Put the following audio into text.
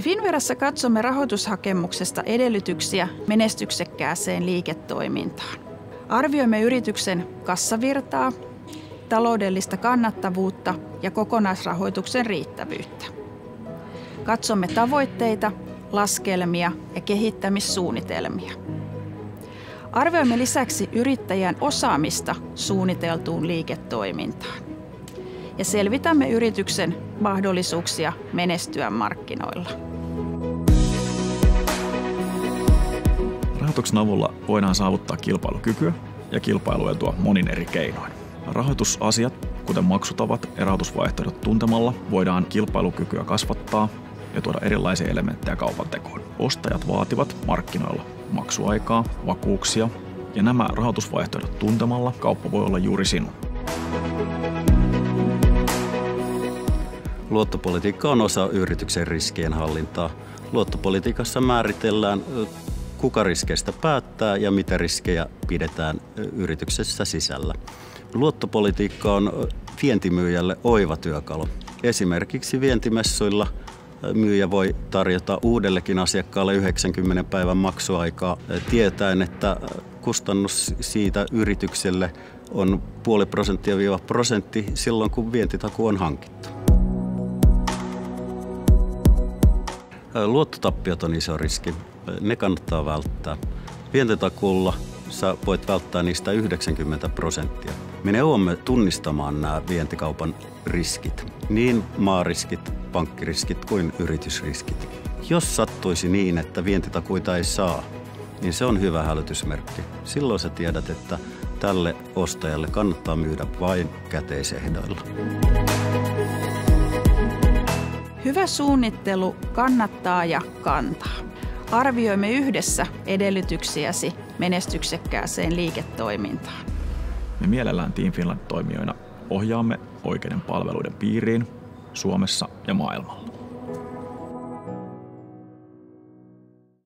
Me Finverassa katsomme rahoitushakemuksesta edellytyksiä menestyksekkääseen liiketoimintaan. Arvioimme yrityksen kassavirtaa, taloudellista kannattavuutta ja kokonaisrahoituksen riittävyyttä. Katsomme tavoitteita, laskelmia ja kehittämissuunnitelmia. Arvioimme lisäksi yrittäjän osaamista suunniteltuun liiketoimintaan. Ja selvitämme yrityksen mahdollisuuksia menestyä markkinoilla. Rahoituksen avulla voidaan saavuttaa kilpailukykyä ja kilpailuetua monin eri keinoin. Rahoitusasiat, kuten maksutavat ja rahoitusvaihtoehdot tuntemalla, voidaan kilpailukykyä kasvattaa ja tuoda erilaisia elementtejä kaupan tekoon. Ostajat vaativat markkinoilla maksuaikaa, vakuuksia ja nämä rahoitusvaihtoehdot tuntemalla kauppa voi olla juuri sinun. Luottopolitiikka on osa yrityksen riskien hallintaa. Luottopolitiikassa määritellään, kuka riskeistä päättää ja mitä riskejä pidetään yrityksessä sisällä. Luottopolitiikka on vientimyyjälle oiva työkalu. Esimerkiksi vientimessuilla myyjä voi tarjota uudellekin asiakkaalle 90 päivän maksuaikaa tietäen, että kustannus siitä yritykselle on puoli prosenttia viiva prosentti silloin, kun vientitaku on hankittu. Luottotappiot on iso riski. Ne kannattaa välttää. Vientitakulla sä voit välttää niistä 90 prosenttia. Me neuvomme tunnistamaan nämä vientikaupan riskit, niin maariskit, pankkiriskit kuin yritysriskit. Jos sattuisi niin, että vientitakuita ei saa, niin se on hyvä hälytysmerkki. Silloin sä tiedät, että tälle ostajalle kannattaa myydä vain käteisehdoilla. Hyvä suunnittelu kannattaa ja kantaa. Arvioimme yhdessä edellytyksiäsi menestyksekkääseen liiketoimintaan. Me mielellään Team Finland toimijoina ohjaamme oikeiden palveluiden piiriin Suomessa ja maailmalla.